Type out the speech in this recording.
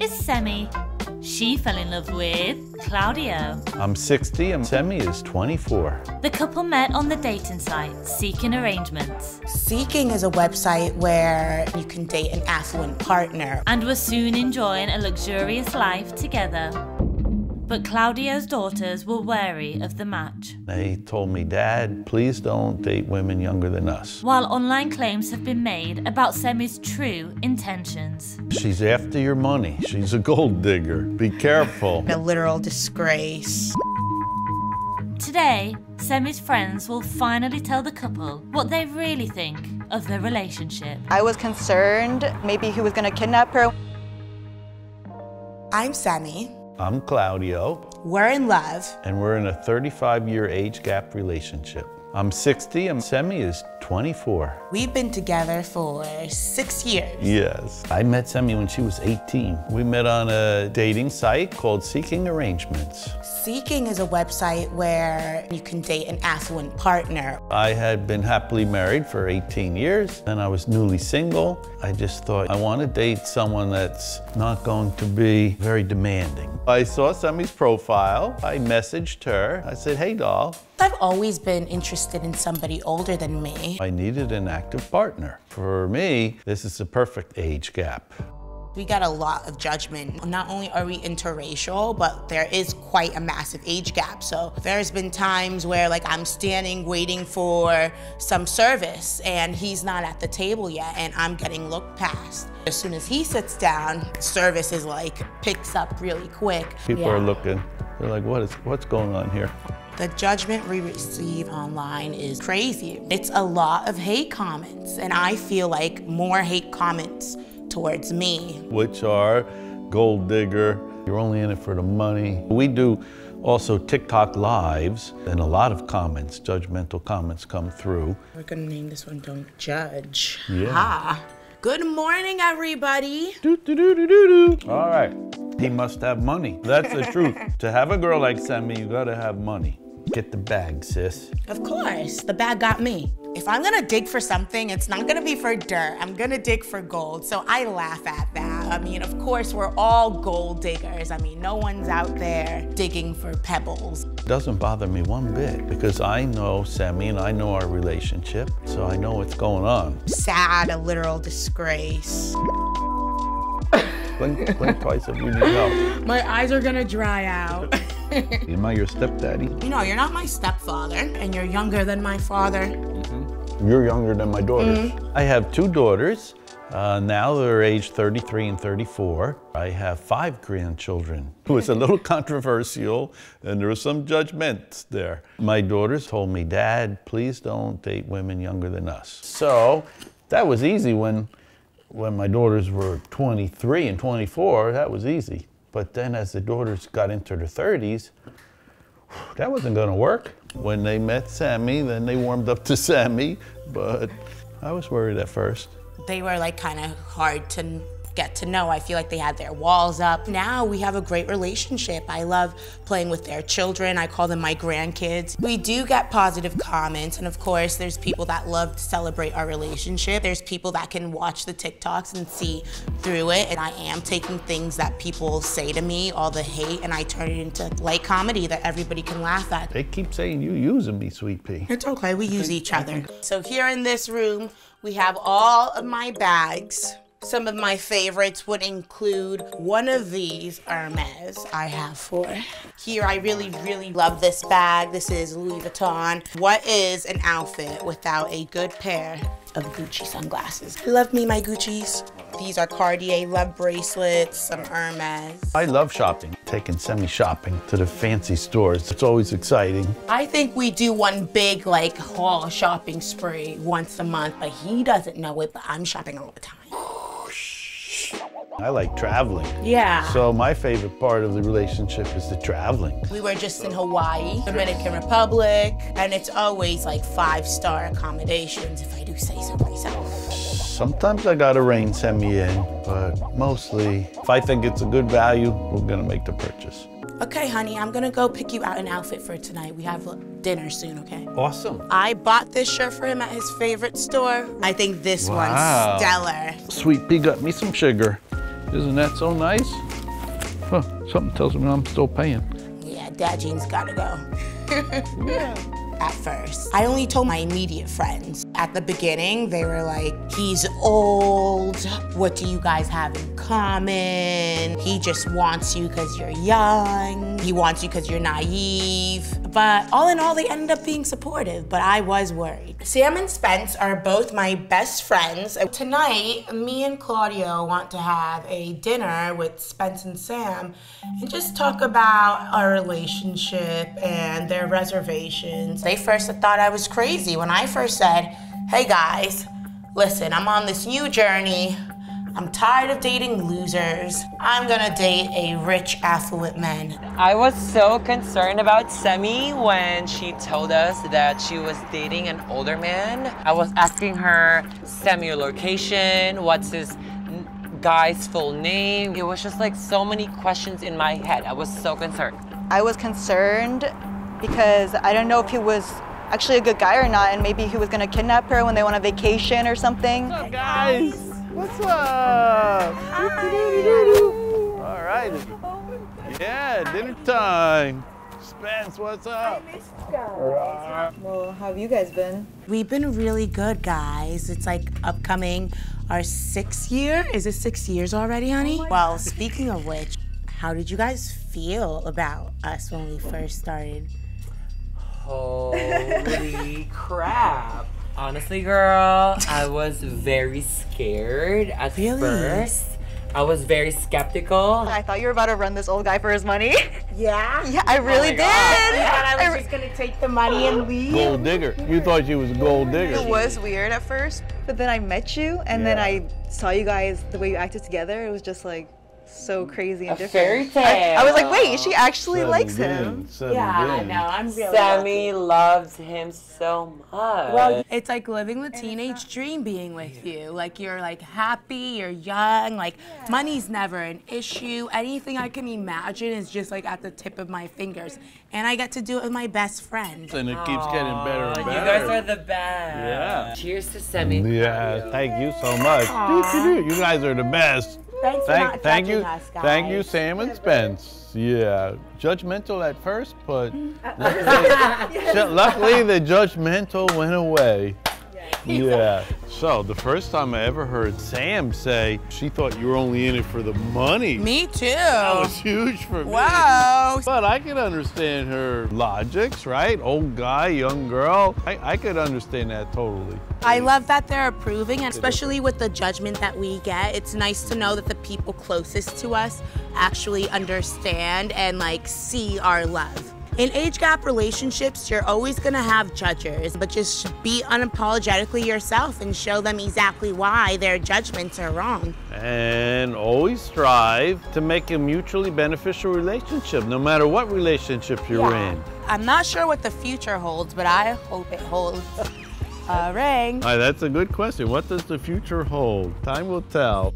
is Semie. She fell in love with Claudio. I'm 60 and Semie is 24. The couple met on the dating site Seeking Arrangements Seeking is a website where you can date an affluent partner. and were soon enjoying a luxurious life together. But Claudio's daughters were wary of the match. They told me, Dad, please don't date women younger than us. While online claims have been made about Semie's true intentions. She's after your money. She's a gold digger. Be careful. A literal disgrace. Today, Semie's friends will finally tell the couple what they really think of their relationship. I was concerned maybe he was going to kidnap her. I'm Semie. I'm Claudio, We're in love. and we're in a 35 year age gap relationship. I'm 60 and Semie is 24. We've been together for six years. Yes. I met Semie when she was 18. We met on a dating site called Seeking Arrangements. Seeking is a website where you can date an affluent partner. I had been happily married for 18 years and I was newly single. I just thought I want to date someone that's not going to be very demanding. I saw Semie's profile. I messaged her. I said, hey, doll. I've always been interested in somebody older than me. I needed an active partner. For me, this is the perfect age gap. We got a lot of judgment. Not only are we interracial, but there is quite a massive age gap. So there's been times where like I'm standing waiting for some service and he's not at the table yet and I'm getting looked past. As soon as he sits down, service is like picks up really quick. People Yeah. are looking. They're like, what is what's going on here? The judgment we receive online is crazy. It's a lot of hate comments, and I feel like more hate comments towards me. Which are gold digger. You're only in it for the money. We do also TikTok lives, and a lot of comments, judgmental comments, come through. We're gonna name this one Don't Judge. Yeah. Ah. Good morning, everybody. Do, do, do, do, do, do. All right. He must have money. That's the truth. to have a girl like Sammy, you gotta have money. Get the bag, sis. Of course, the bag got me. If I'm gonna dig for something, it's not gonna be for dirt. I'm gonna dig for gold. So I laugh at that. I mean, of course, we're all gold diggers. I mean, no one's out there digging for pebbles. It Doesn't bother me one bit because I know Sammy and I know our relationship, so I know what's going on. Sad, a literal disgrace. Blink, blink twice if you need help. My eyes are gonna dry out. Am I your stepdaddy? you know, you're not my stepfather, and you're younger than my father. You're younger than my daughters. I have two daughters. Uh, now they're age 33 and 34. I have five grandchildren. It was a little controversial and there was some judgment there. My daughters told me, Dad, please don't date women younger than us. So that was easy when, when my daughters were 23 and 24, that was easy. But then as the daughters got into their 30s, that wasn't gonna work. When they met Sammy, then they warmed up to Sammy, but I was worried at first. They were like kind of hard to get to know. I feel like they had their walls up. Now we have a great relationship. I love playing with their children. I call them my grandkids. We do get positive comments, and of course, there's people that love to celebrate our relationship. There's people that can watch the TikToks and see through it. And I am taking things that people say to me, all the hate, and I turn it into light comedy that everybody can laugh at. They keep saying you using me, sweet pea. It's okay, we use each other. So here in this room, we have all of my bags. Some of my favorites would include one of these Hermes I have for. Here, I really, really love this bag. This is Louis Vuitton. What is an outfit without a good pair of Gucci sunglasses? Love me my Gucci's. These are Cartier love bracelets, some Hermes. I love shopping, taking Semie shopping to the fancy stores. It's always exciting. I think we do one big like haul shopping spree once a month, but he doesn't know it, but I'm shopping all the time. I like traveling. Yeah. So my favorite part of the relationship is the traveling. We were just in Hawaii, Dominican Republic, and it's always like five star accommodations, if I do say so myself. Sometimes I gotta rein send me in, but mostly, if I think it's a good value, we're gonna make the purchase. Okay, honey, I'm gonna go pick you out an outfit for tonight. We have dinner soon, okay? Awesome. I bought this shirt for him at his favorite store. I think this Wow. one's stellar. Sweet pea got me some sugar. Isn't that so nice? Huh, something tells me I'm still paying. Yeah, Dad Jean's gotta go. At first, I only told my immediate friends. At the beginning, they were like, he's old. What do you guys have in common? He just wants you because you're young. He wants you because you're naive. But all in all, they ended up being supportive, but I was worried. Sam and Spence are both my best friends. Tonight, me and Claudio want to have a dinner with Spence and Sam and just talk about our relationship and their reservations. They first thought I was crazy when I first said, hey guys, listen, I'm on this new journey. I'm tired of dating losers. I'm gonna date a rich, affluent man. I was so concerned about Semie when she told us that she was dating an older man. I was asking her Semie your location, what's his guy's full name. It was just like so many questions in my head. I was so concerned. I was concerned because I don't know if he was actually a good guy or not, and maybe he was gonna kidnap her when they went on vacation or something. What's up, guys? What's up? All right. Yeah, dinner time. Spence, what's up? Well, how have you guys been? We've been really good, guys. It's like upcoming our sixth year. Is it six years already, honey? Oh well, speaking of which, how did you guys feel about us when we first started? Holy crap. Honestly, girl, I was very scared at Really? first. I was very skeptical. I thought you were about to run this old guy for his money. Yeah? yeah, I really oh my did. God. You thought I I was just gonna take the money and leave? Gold digger. You thought she was a gold digger. It was weird at first, but then I met you, and then I saw you guys the way you acted together. It was just like so mm. crazy and A different. fairy I, I was like, wait, she actually Settled likes in, him. settled Yeah, I know. I'm really Sammy loves him so much. Well, it's like living the teenage dream being with you. Like you're like happy, you're young, like money's never an issue. Anything I can imagine is just like at the tip of my fingers. And I get to do it with my best friend. And it keeps getting better and better. you guys are the best. Yeah. Cheers to Sammy. Yeah, thank you so much. You guys are the best. Thanks for Thank, not thank judging you, us, guys. thank you, Sam and Spence. Yeah, judgmental at first, but Ju- luckily the judgmental went away. Yeah. So the first time I ever heard Sam say she thought you were only in it for the money. Me too. That was huge for me. Wow. But I can understand her logics, right? Old guy, young girl. I, I could understand that totally. I love that they're approving, especially with the judgment that we get. It's nice to know that the people closest to us actually understand and like see our love. In age gap relationships, you're always gonna have judges, but just be unapologetically yourself and show them exactly why their judgments are wrong. And always strive to make a mutually beneficial relationship, no matter what relationship you're in. I'm not sure what the future holds, but I hope it holds a ring. All right, that's a good question. What does the future hold? Time will tell.